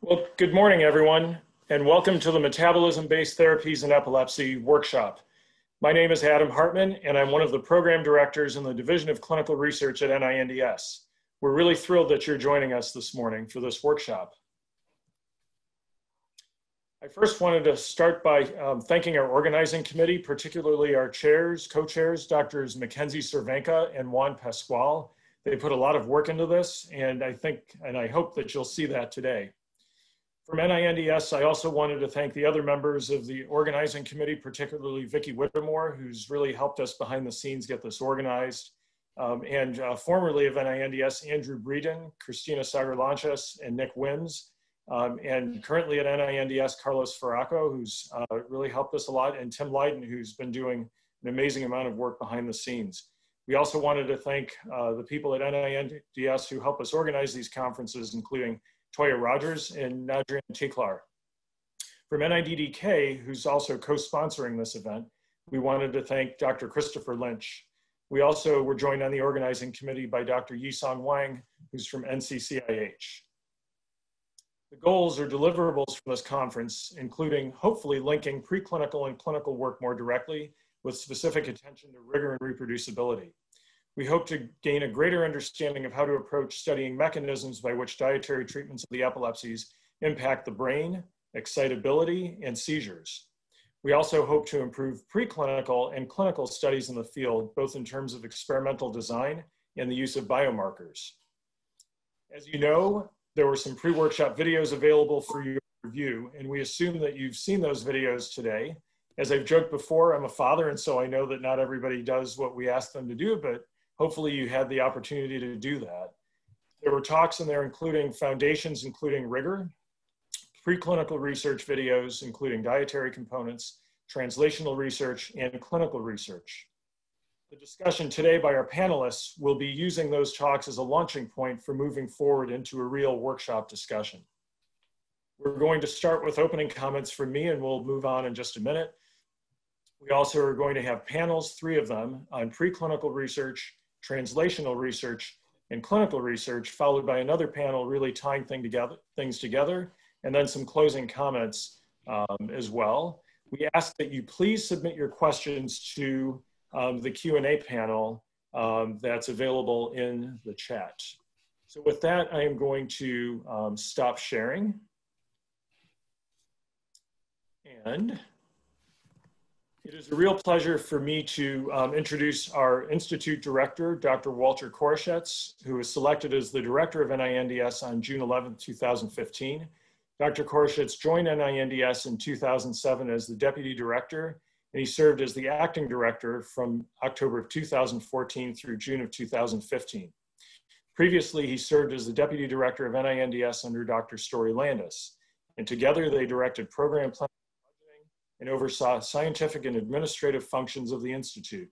Well, good morning, everyone, and welcome to the Metabolism-Based Therapies in Epilepsy workshop. My name is Adam Hartman, and I'm one of the program directors in the Division of Clinical Research at NINDS. We're really thrilled that you're joining us this morning for this workshop. I first wanted to start by um, thanking our organizing committee, particularly our chairs, co-chairs, Drs. Mackenzie Cervenka and Juan Pascual. They put a lot of work into this, and I think, and I hope that you'll see that today. From NINDS, I also wanted to thank the other members of the organizing committee, particularly Vicki Whittemore, who's really helped us behind the scenes get this organized. Um, and uh, formerly of NINDS, Andrew Breeden, Christina Sagarlanchas, and Nick Wims. Um, and currently at NINDS, Carlos Ferraco, who's uh, really helped us a lot, and Tim Lydon, who's been doing an amazing amount of work behind the scenes. We also wanted to thank uh, the people at NINDS who help us organize these conferences, including Toya Rogers and Nadrian Tiklar. From NIDDK, who's also co-sponsoring this event, we wanted to thank Dr. Christopher Lynch. We also were joined on the organizing committee by Dr. Yisong Wang, who's from NCCIH. The goals or deliverables from this conference, including hopefully linking preclinical and clinical work more directly with specific attention to rigor and reproducibility. We hope to gain a greater understanding of how to approach studying mechanisms by which dietary treatments of the epilepsies impact the brain, excitability, and seizures. We also hope to improve preclinical and clinical studies in the field, both in terms of experimental design and the use of biomarkers. As you know, there were some pre-workshop videos available for your review, and we assume that you've seen those videos today. As I've joked before, I'm a father, and so I know that not everybody does what we ask them to do, but hopefully you had the opportunity to do that. There were talks in there including foundations, including rigor, preclinical research videos, including dietary components, translational research, and clinical research. The discussion today by our panelists will be using those talks as a launching point for moving forward into a real workshop discussion. We're going to start with opening comments from me and we'll move on in just a minute. We also are going to have panels, three of them, on preclinical research, translational research, and clinical research, followed by another panel really tying thing together, things together, and then some closing comments um, as well. We ask that you please submit your questions to um, the Q&A panel um, that's available in the chat. So with that, I am going to um, stop sharing. And it is a real pleasure for me to um, introduce our Institute Director, Dr. Walter Koroshetz, who was selected as the Director of NINDS on June 11, 2015. Dr. Koroshetz joined NINDS in 2007 as the Deputy Director and he served as the acting director from October of 2014 through June of 2015. Previously, he served as the deputy director of NINDS under Dr. Story Landis, and together they directed program planning and oversaw scientific and administrative functions of the Institute.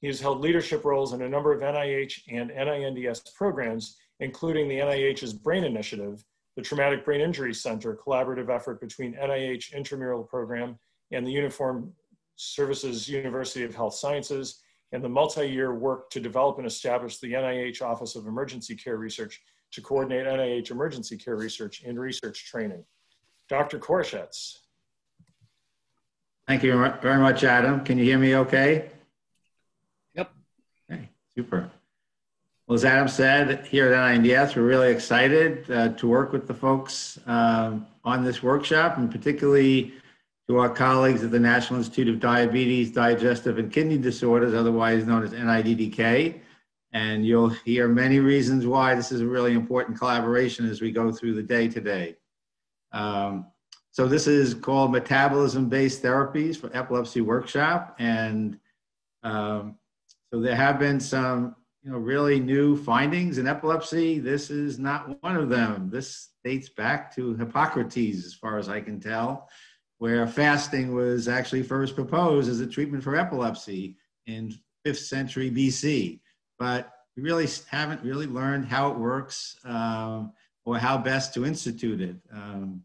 He has held leadership roles in a number of NIH and NINDS programs, including the NIH's Brain Initiative, the Traumatic Brain Injury Center collaborative effort between NIH Intramural Program and the Uniform Services University of Health Sciences, and the multi-year work to develop and establish the NIH Office of Emergency Care Research to coordinate NIH emergency care research and research training. Dr. Koroshetz. Thank you very much, Adam. Can you hear me okay? Yep. Okay, super. Well, as Adam said, here at NINDS, we're really excited uh, to work with the folks um, on this workshop and particularly to our colleagues at the National Institute of Diabetes, Digestive, and Kidney Disorders, otherwise known as NIDDK. And you'll hear many reasons why this is a really important collaboration as we go through the day today. Um, so this is called Metabolism-Based Therapies for Epilepsy Workshop. And um, so there have been some you know, really new findings in epilepsy. This is not one of them. This dates back to Hippocrates, as far as I can tell where fasting was actually first proposed as a treatment for epilepsy in 5th century BC. But we really haven't really learned how it works um, or how best to institute it. Um,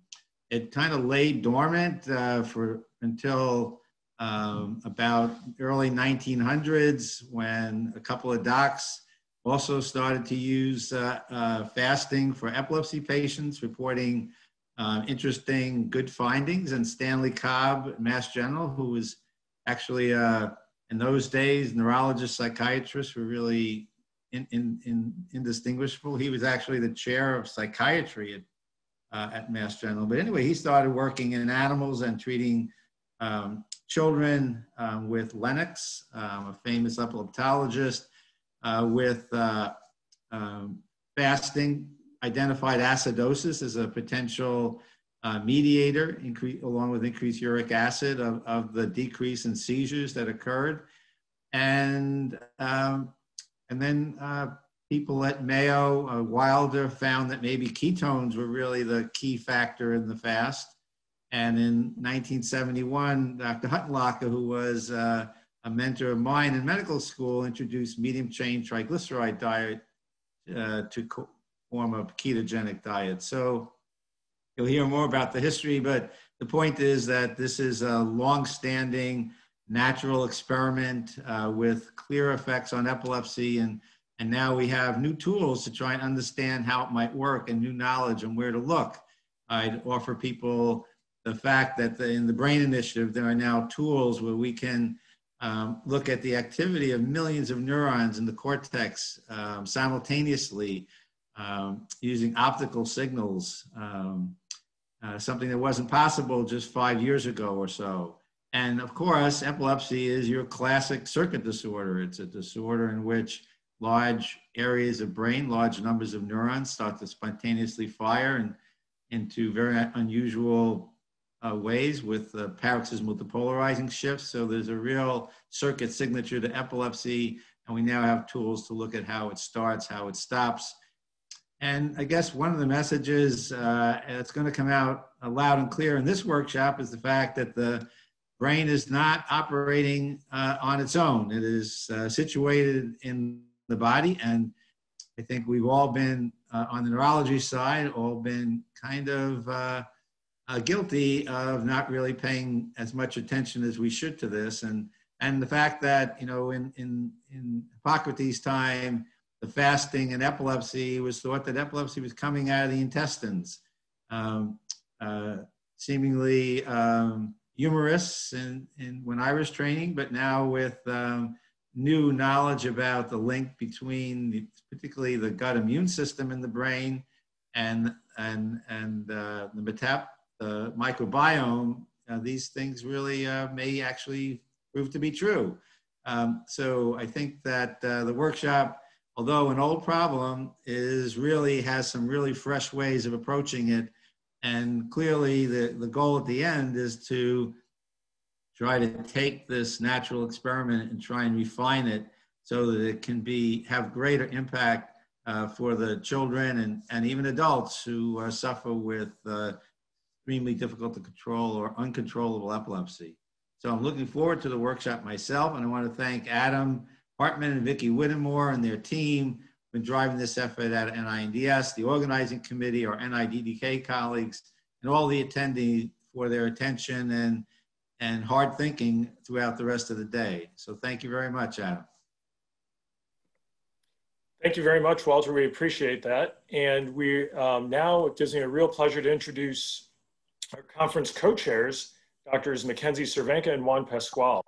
it kind of lay dormant uh, for until um, about early 1900s when a couple of docs also started to use uh, uh, fasting for epilepsy patients, reporting uh, interesting, good findings. And Stanley Cobb, Mass General, who was actually, uh, in those days, neurologists, psychiatrists were really in, in, in, indistinguishable. He was actually the chair of psychiatry at, uh, at Mass General. But anyway, he started working in animals and treating um, children um, with Lennox, um, a famous epileptologist, uh, with uh, um, fasting, identified acidosis as a potential uh, mediator, increase, along with increased uric acid of, of the decrease in seizures that occurred. And, um, and then uh, people at Mayo, uh, Wilder found that maybe ketones were really the key factor in the fast. And in 1971, Dr. Huttenlocher, who was uh, a mentor of mine in medical school, introduced medium chain triglyceride diet uh, to form a ketogenic diet. So you'll hear more about the history, but the point is that this is a long-standing natural experiment uh, with clear effects on epilepsy and and now we have new tools to try and understand how it might work and new knowledge and where to look. I'd offer people the fact that the, in the Brain Initiative, there are now tools where we can um, look at the activity of millions of neurons in the cortex um, simultaneously um, using optical signals, um, uh, something that wasn't possible just five years ago or so. And of course, epilepsy is your classic circuit disorder. It's a disorder in which large areas of brain, large numbers of neurons start to spontaneously fire and into very unusual uh, ways with uh, paroxysmal depolarizing shifts. So there's a real circuit signature to epilepsy, and we now have tools to look at how it starts, how it stops. And I guess one of the messages uh, that's going to come out loud and clear in this workshop is the fact that the brain is not operating uh, on its own. It is uh, situated in the body, and I think we've all been uh, on the neurology side, all been kind of uh, guilty of not really paying as much attention as we should to this. And, and the fact that, you know, in, in, in Hippocrates' time, the fasting and epilepsy was thought that epilepsy was coming out of the intestines. Um, uh, seemingly um, humorous in, in, when I was training, but now with um, new knowledge about the link between the, particularly the gut immune system in the brain and, and, and uh, the metap the microbiome, uh, these things really uh, may actually prove to be true. Um, so I think that uh, the workshop, although an old problem, is really has some really fresh ways of approaching it. And clearly the, the goal at the end is to try to take this natural experiment and try and refine it so that it can be have greater impact uh, for the children and, and even adults who uh, suffer with uh, extremely difficult to control or uncontrollable epilepsy. So I'm looking forward to the workshop myself, and I want to thank Adam Hartman and Vicki Whittemore and their team for driving this effort at NINDS, the organizing committee, our NIDDK colleagues, and all the attendees for their attention and, and hard thinking throughout the rest of the day. So thank you very much, Adam. Thank you very much, Walter. We appreciate that. And we um, now, it gives me a real pleasure to introduce our conference co-chairs, Doctors Mackenzie Cervenka and Juan Pascual.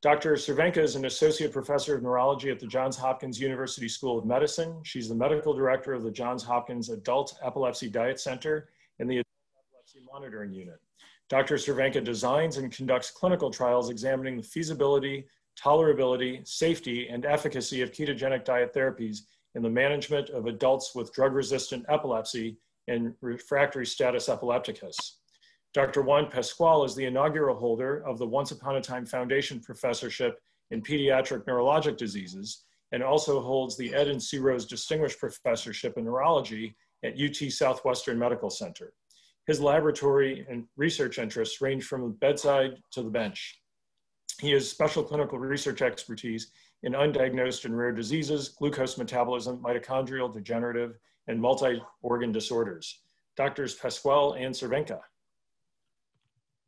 Dr. Cervenka is an associate professor of neurology at the Johns Hopkins University School of Medicine. She's the medical director of the Johns Hopkins Adult Epilepsy Diet Center and the Adult Epilepsy Monitoring Unit. Dr. Cervenka designs and conducts clinical trials examining the feasibility, tolerability, safety, and efficacy of ketogenic diet therapies in the management of adults with drug-resistant epilepsy and refractory status epilepticus. Dr. Juan Pascual is the inaugural holder of the Once Upon a Time Foundation Professorship in Pediatric Neurologic Diseases and also holds the Ed and Sue Rose Distinguished Professorship in Neurology at UT Southwestern Medical Center. His laboratory and research interests range from the bedside to the bench. He has special clinical research expertise in undiagnosed and rare diseases, glucose metabolism, mitochondrial degenerative, and multi-organ disorders. Doctors Pascual and Cervenka.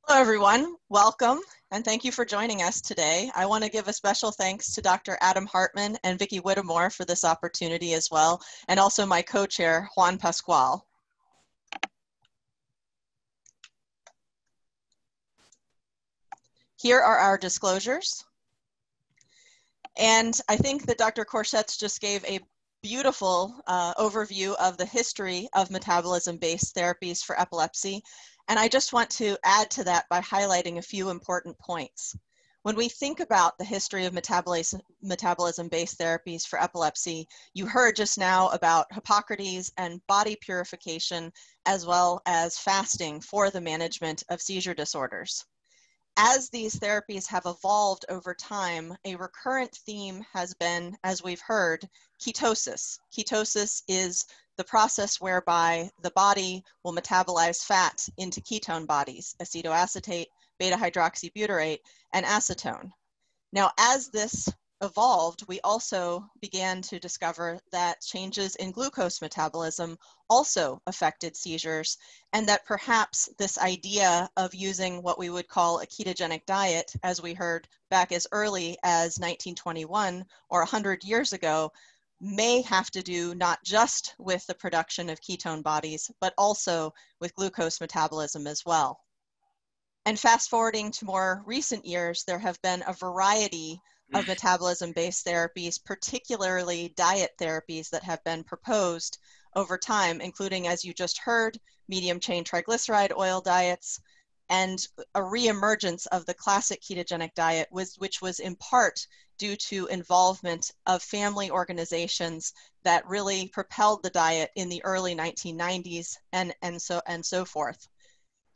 Hello, everyone. Welcome, and thank you for joining us today. I want to give a special thanks to Dr. Adam Hartman and Vicki Whittemore for this opportunity as well, and also my co-chair, Juan Pascual. Here are our disclosures. And I think that Dr. Koroshetz just gave a beautiful uh, overview of the history of metabolism-based therapies for epilepsy. And I just want to add to that by highlighting a few important points. When we think about the history of metabolism-based therapies for epilepsy, you heard just now about Hippocrates and body purification, as well as fasting for the management of seizure disorders as these therapies have evolved over time, a recurrent theme has been, as we've heard, ketosis. Ketosis is the process whereby the body will metabolize fat into ketone bodies, acetoacetate, beta hydroxybutyrate, and acetone. Now, as this evolved, we also began to discover that changes in glucose metabolism also affected seizures, and that perhaps this idea of using what we would call a ketogenic diet, as we heard back as early as 1921 or 100 years ago, may have to do not just with the production of ketone bodies, but also with glucose metabolism as well. And fast forwarding to more recent years, there have been a variety of metabolism based therapies, particularly diet therapies that have been proposed over time, including, as you just heard, medium chain triglyceride oil diets, and a reemergence of the classic ketogenic diet, was, which was in part due to involvement of family organizations that really propelled the diet in the early 1990s and, and, so, and so forth.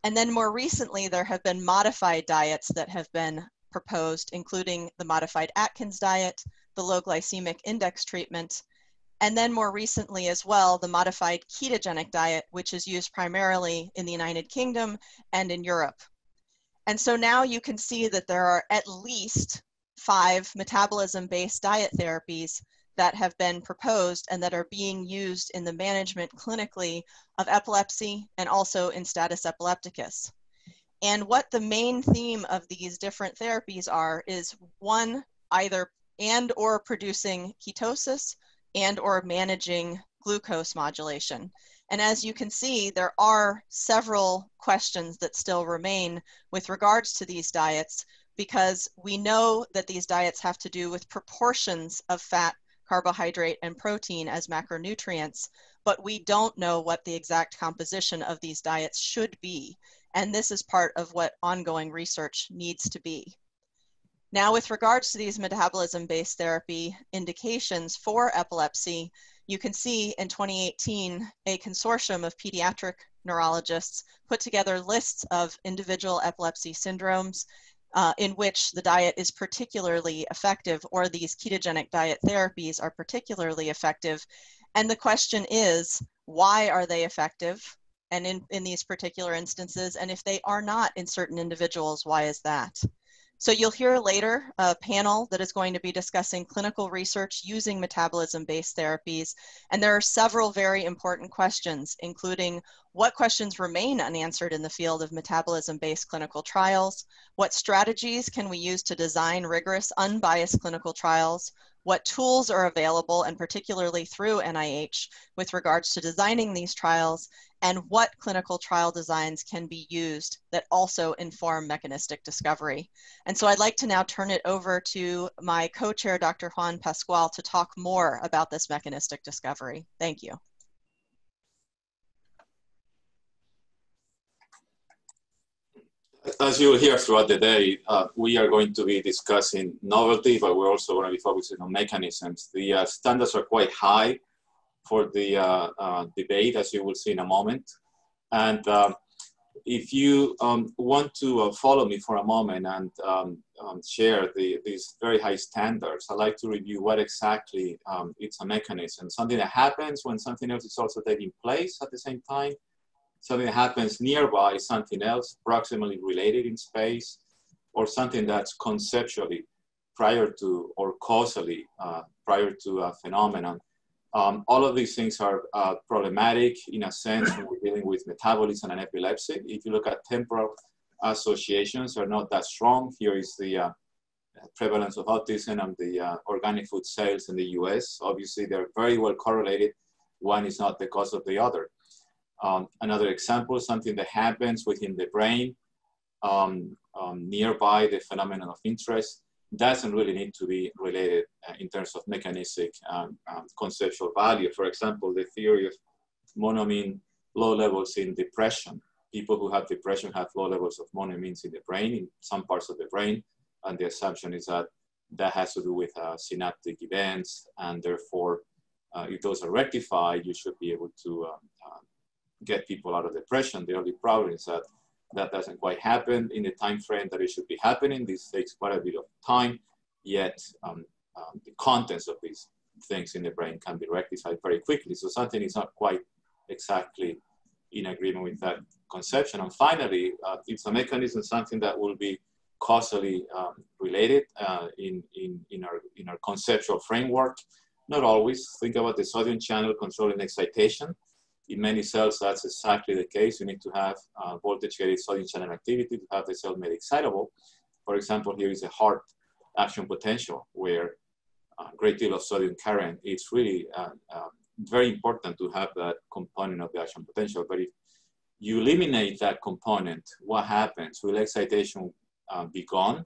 And then more recently, there have been modified diets that have been proposed, including the modified Atkins diet, the low glycemic index treatment, and then more recently as well, the modified ketogenic diet, which is used primarily in the United Kingdom and in Europe. And so now you can see that there are at least five metabolism-based diet therapies that have been proposed and that are being used in the management clinically of epilepsy and also in status epilepticus. And what the main theme of these different therapies are is one, either and or producing ketosis and or managing glucose modulation. And as you can see, there are several questions that still remain with regards to these diets because we know that these diets have to do with proportions of fat, carbohydrate, and protein as macronutrients, but we don't know what the exact composition of these diets should be. And this is part of what ongoing research needs to be. Now, with regards to these metabolism-based therapy indications for epilepsy, you can see in 2018, a consortium of pediatric neurologists put together lists of individual epilepsy syndromes uh, in which the diet is particularly effective or these ketogenic diet therapies are particularly effective. And the question is, why are they effective? And in, in these particular instances? And if they are not in certain individuals, why is that? So you'll hear later a panel that is going to be discussing clinical research using metabolism-based therapies. And there are several very important questions, including what questions remain unanswered in the field of metabolism-based clinical trials? What strategies can we use to design rigorous, unbiased clinical trials? What tools are available, and particularly through NIH, with regards to designing these trials, and what clinical trial designs can be used that also inform mechanistic discovery. And so I'd like to now turn it over to my co-chair, Dr. Juan Pascual, to talk more about this mechanistic discovery. Thank you. As you will hear throughout the day, uh, we are going to be discussing novelty, but we're also going to be focusing on mechanisms. The uh, standards are quite high for the uh, uh debate, as you will see in a moment. And um, if you um, want to uh, follow me for a moment and um, um, share the, these very high standards, I'd like to review what exactly um, it's a mechanism, something that happens when something else is also taking place at the same time, something that happens nearby, something else proximally related in space, or something that's conceptually prior to or causally uh, prior to a phenomenon. Um, all of these things are uh, problematic in a sense when we're dealing with metabolism and epilepsy. If you look at temporal associations, are not that strong. Here is the uh, prevalence of autism and the uh, organic food sales in the US. Obviously, they're very well correlated. One is not the cause of the other. Um, another example, something that happens within the brain um, um, nearby the phenomenon of interest doesn't really need to be related uh, in terms of mechanistic um, um, conceptual value. For example, the theory of monoamine low levels in depression. People who have depression have low levels of monoamines in the brain, in some parts of the brain, and the assumption is that that has to do with uh, synaptic events, and therefore, uh, if those are rectified, you should be able to um, get people out of depression. The only problem is that that doesn't quite happen in the time frame that it should be happening. This takes quite a bit of time, yet um, um, the contents of these things in the brain can be rectified very quickly. So something is not quite exactly in agreement with that conception. And finally, uh, it's a mechanism, something that will be causally um, related uh, in, in, in, our, in our conceptual framework. Not always. Think about the sodium channel controlling excitation. In many cells, that's exactly the case. You need to have uh, voltage-gated sodium channel activity to have the cell made excitable. For example, here is a heart action potential where a great deal of sodium current is really uh, very important to have that component of the action potential. But if you eliminate that component, what happens? Will excitation uh, be gone?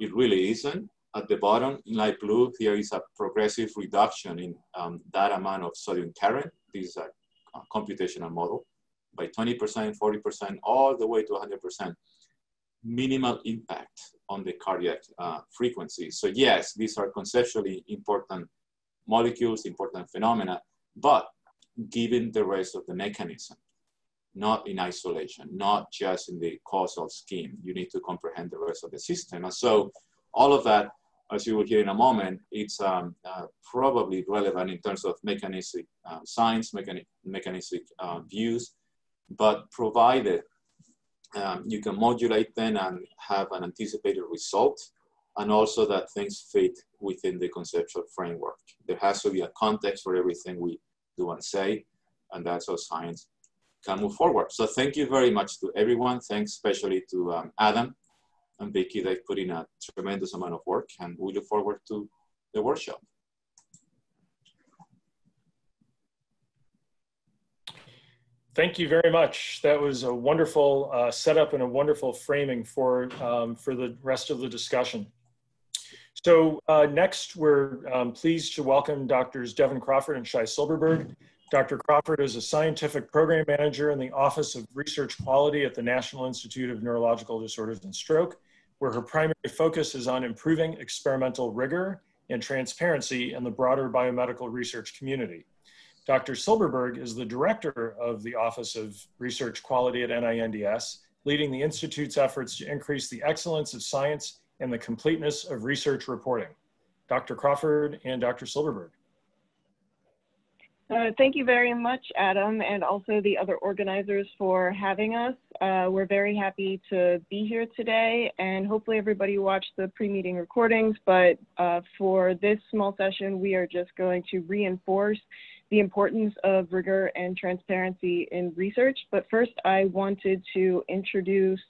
It really isn't. At the bottom, in light blue, here is a progressive reduction in um, that amount of sodium current. This is a computational model by 20%, 40%, all the way to 100%. Minimal impact on the cardiac uh, frequency. So yes, these are conceptually important molecules, important phenomena, but given the rest of the mechanism, not in isolation, not just in the causal scheme. You need to comprehend the rest of the system. And so all of that as you will hear in a moment, it's um, uh, probably relevant in terms of mechanistic uh, science, mechani mechanistic uh, views, but provided um, you can modulate them and have an anticipated result, and also that things fit within the conceptual framework. There has to be a context for everything we do and say, and that's how science can move forward. So thank you very much to everyone. Thanks especially to um, Adam and Vicki, they've put in a tremendous amount of work and we look forward to the workshop. Thank you very much. That was a wonderful uh, setup and a wonderful framing for, um, for the rest of the discussion. So uh, next, we're um, pleased to welcome Doctors Devon Crawford and Shai Silberberg. Dr. Crawford is a scientific program manager in the Office of Research Quality at the National Institute of Neurological Disorders and Stroke where her primary focus is on improving experimental rigor and transparency in the broader biomedical research community. Dr. Silberberg is the director of the Office of Research Quality at NINDS, leading the Institute's efforts to increase the excellence of science and the completeness of research reporting. Dr. Crawford and Dr. Silberberg. Uh, thank you very much, Adam, and also the other organizers for having us. Uh, we're very happy to be here today, and hopefully everybody watched the pre-meeting recordings, but uh, for this small session, we are just going to reinforce the importance of rigor and transparency in research. But first, I wanted to introduce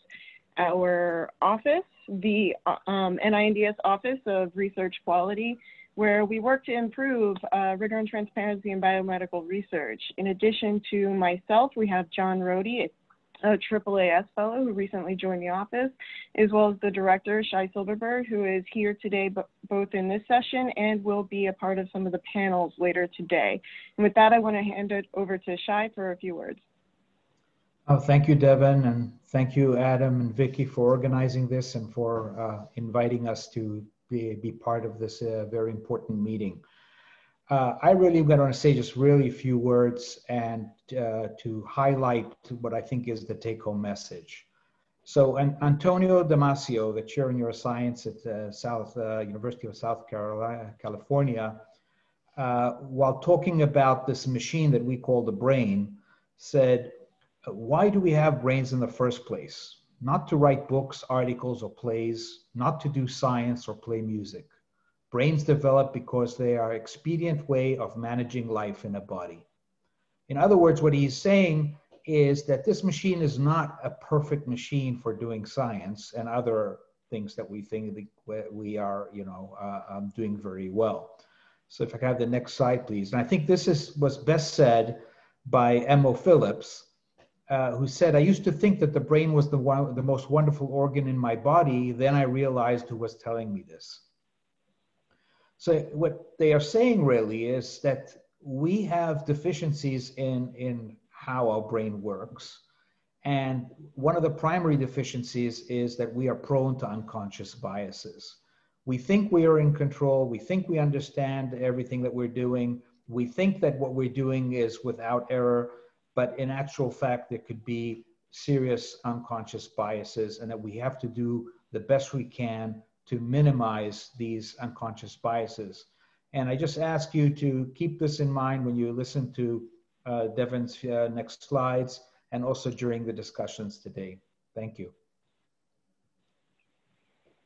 our office, the uh, um, NINDS Office of Research Quality where we work to improve uh, rigor and transparency in biomedical research. In addition to myself, we have John Rohde, a AAAS fellow who recently joined the office, as well as the director, Shai Silberberg, who is here today both in this session and will be a part of some of the panels later today. And with that, I want to hand it over to Shai for a few words. Oh, thank you, Devon, and thank you, Adam and Vicki, for organizing this and for uh, inviting us to be, be part of this uh, very important meeting. Uh, I really am going to say just really a few words and uh, to highlight what I think is the take-home message. So Antonio Damasio, the chair in neuroscience at uh, South uh, University of South Carolina, California, uh, while talking about this machine that we call the brain, said, why do we have brains in the first place? Not to write books, articles, or plays, not to do science or play music. Brains develop because they are expedient way of managing life in a body. In other words, what he's saying is that this machine is not a perfect machine for doing science and other things that we think we are, you know, uh, um, doing very well. So if I could have the next slide, please. And I think this is was best said by Emo Philips, uh, who said, I used to think that the brain was the, one, the most wonderful organ in my body. Then I realized who was telling me this. So, what they are saying really is that we have deficiencies in, in how our brain works. And one of the primary deficiencies is that we are prone to unconscious biases. We think we are in control, we think we understand everything that we're doing, we think that what we're doing is without error but in actual fact, there could be serious unconscious biases, and that we have to do the best we can to minimize these unconscious biases. And I just ask you to keep this in mind when you listen to uh, Devon's uh, next slides and also during the discussions today. Thank you.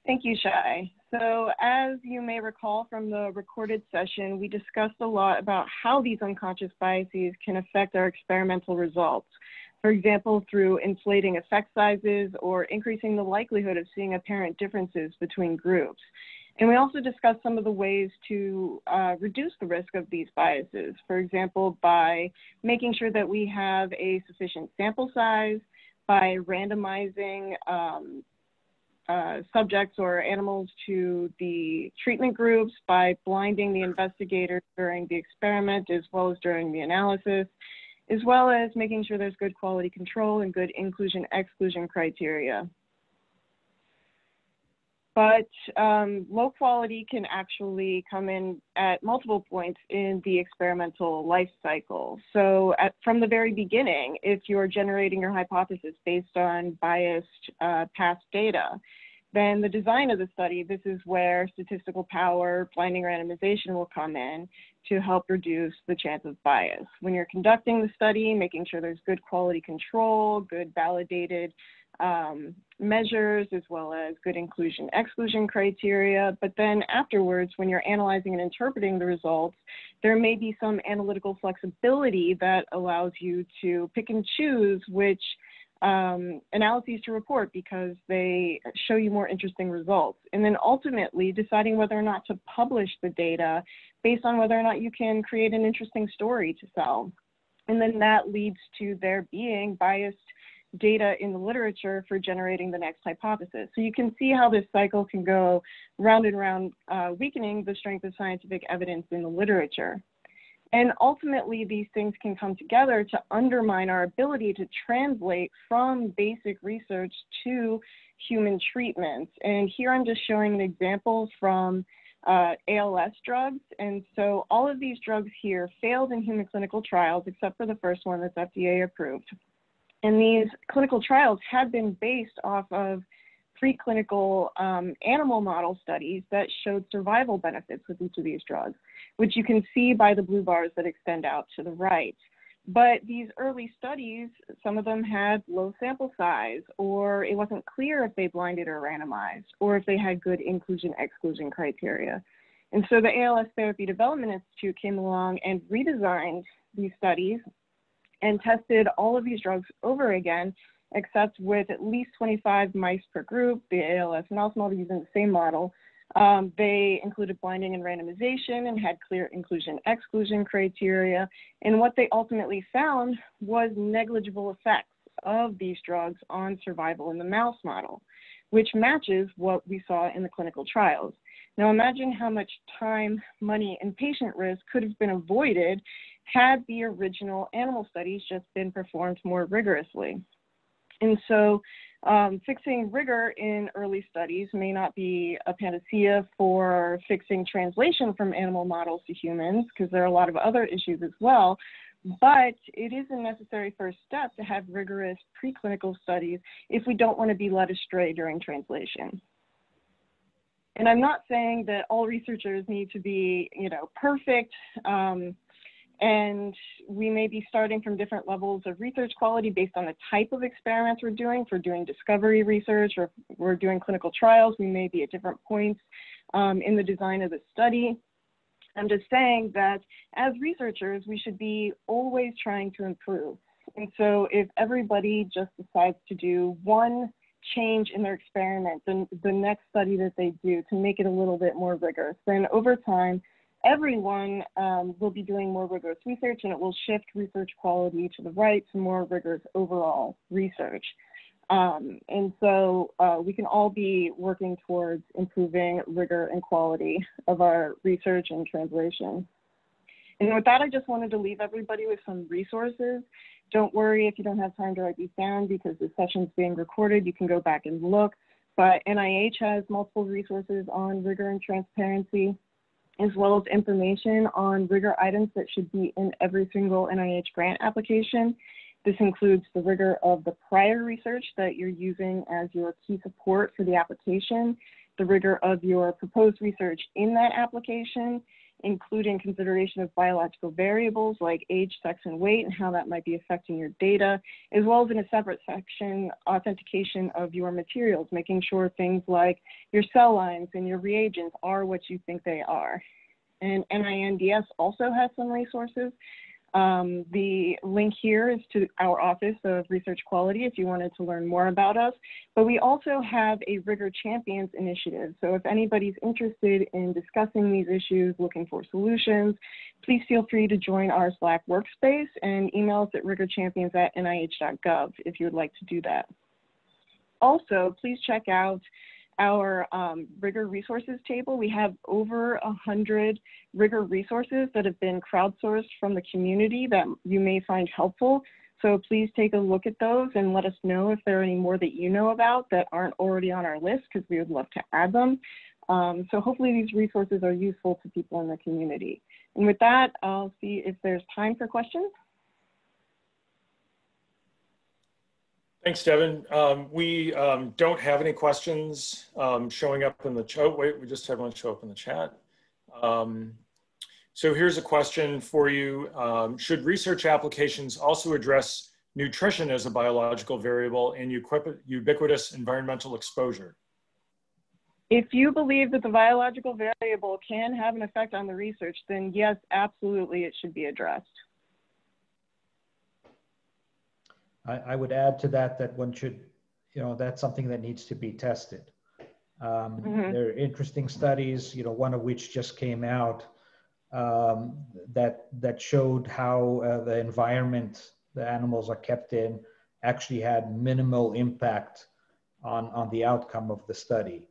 Thank you, Shai. So as you may recall from the recorded session, we discussed a lot about how these unconscious biases can affect our experimental results. For example, through inflating effect sizes or increasing the likelihood of seeing apparent differences between groups. And we also discussed some of the ways to uh, reduce the risk of these biases. For example, by making sure that we have a sufficient sample size, by randomizing um, uh, subjects or animals to the treatment groups by blinding the investigators during the experiment as well as during the analysis, as well as making sure there's good quality control and good inclusion exclusion criteria. But um, low quality can actually come in at multiple points in the experimental life cycle. So, at, from the very beginning, if you're generating your hypothesis based on biased uh, past data, then the design of the study, this is where statistical power, blinding randomization will come in to help reduce the chance of bias. When you're conducting the study, making sure there's good quality control, good validated um, measures, as well as good inclusion exclusion criteria. But then afterwards, when you're analyzing and interpreting the results, there may be some analytical flexibility that allows you to pick and choose which um, analyses to report because they show you more interesting results. And then ultimately deciding whether or not to publish the data based on whether or not you can create an interesting story to sell. And then that leads to there being biased data in the literature for generating the next hypothesis. So you can see how this cycle can go round and round, uh, weakening the strength of scientific evidence in the literature. And ultimately, these things can come together to undermine our ability to translate from basic research to human treatments. And here I'm just showing an example from uh, ALS drugs. And so all of these drugs here failed in human clinical trials, except for the first one that's FDA approved. And these clinical trials had been based off of preclinical um, animal model studies that showed survival benefits with each of these drugs, which you can see by the blue bars that extend out to the right. But these early studies, some of them had low sample size, or it wasn't clear if they blinded or randomized, or if they had good inclusion exclusion criteria. And so the ALS Therapy Development Institute came along and redesigned these studies and tested all of these drugs over again except with at least 25 mice per group, the ALS mouse model using the same model. Um, they included blinding and randomization and had clear inclusion exclusion criteria. And what they ultimately found was negligible effects of these drugs on survival in the mouse model, which matches what we saw in the clinical trials. Now imagine how much time, money, and patient risk could have been avoided had the original animal studies just been performed more rigorously. And so um, fixing rigor in early studies may not be a panacea for fixing translation from animal models to humans, because there are a lot of other issues as well. But it is a necessary first step to have rigorous preclinical studies if we don't want to be led astray during translation. And I'm not saying that all researchers need to be, you know, perfect. Um, and we may be starting from different levels of research quality based on the type of experiments we're doing. If we're doing discovery research or we're doing clinical trials, we may be at different points um, in the design of the study. I'm just saying that as researchers, we should be always trying to improve. And so if everybody just decides to do one change in their experiment, then the next study that they do to make it a little bit more rigorous, then over time, everyone um, will be doing more rigorous research and it will shift research quality to the right to more rigorous overall research. Um, and so uh, we can all be working towards improving rigor and quality of our research and translation. And with that, I just wanted to leave everybody with some resources. Don't worry if you don't have time to write these down because the session's being recorded. You can go back and look. But NIH has multiple resources on rigor and transparency, as well as information on rigor items that should be in every single NIH grant application. This includes the rigor of the prior research that you're using as your key support for the application, the rigor of your proposed research in that application, including consideration of biological variables like age, sex, and weight, and how that might be affecting your data, as well as in a separate section, authentication of your materials, making sure things like your cell lines and your reagents are what you think they are. And NINDS also has some resources um, the link here is to our Office of Research Quality if you wanted to learn more about us. But we also have a Rigor Champions initiative. So if anybody's interested in discussing these issues, looking for solutions, please feel free to join our Slack workspace and email us at rigorchampions at nih.gov if you would like to do that. Also, please check out our um, rigor resources table, we have over a hundred rigor resources that have been crowdsourced from the community that you may find helpful. So please take a look at those and let us know if there are any more that you know about that aren't already on our list because we would love to add them. Um, so hopefully these resources are useful to people in the community. And with that, I'll see if there's time for questions. Thanks, Devon. Um, we um, don't have any questions um, showing up in the chat. Oh, wait, we just had one show up in the chat. Um, so here's a question for you. Um, should research applications also address nutrition as a biological variable in ubiquitous environmental exposure? If you believe that the biological variable can have an effect on the research, then yes, absolutely, it should be addressed. I, I would add to that that one should, you know, that's something that needs to be tested. Um, mm-hmm. There are interesting studies, you know, one of which just came out um, that that showed how uh, the environment the animals are kept in actually had minimal impact on on the outcome of the study.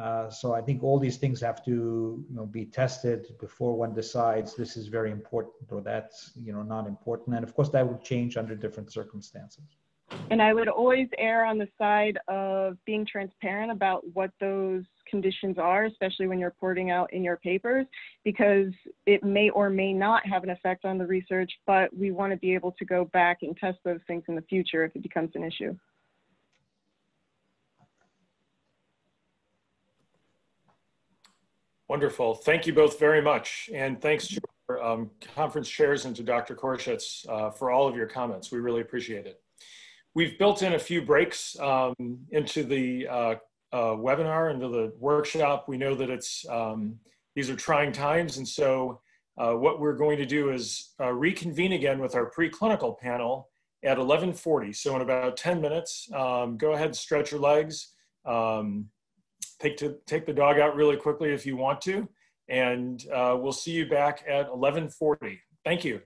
Uh, so I think all these things have to you know, be tested before one decides this is very important or that's you know not important. And of course, that would change under different circumstances. And I would always err on the side of being transparent about what those conditions are, especially when you're reporting out in your papers, because it may or may not have an effect on the research, but we want to be able to go back and test those things in the future if it becomes an issue. Wonderful. Thank you both very much. And thanks to our um, conference chairs and to Dr. Koroshetz uh, for all of your comments. We really appreciate it. We've built in a few breaks um, into the uh, uh, webinar, into the workshop. We know that it's um, these are trying times. And so uh, what we're going to do is uh, reconvene again with our preclinical panel at 1140. So in about 10 minutes, um, go ahead, stretch your legs. Um, take to take the dog out really quickly if you want to, and uh, we'll see you back at 11:40. Thank you.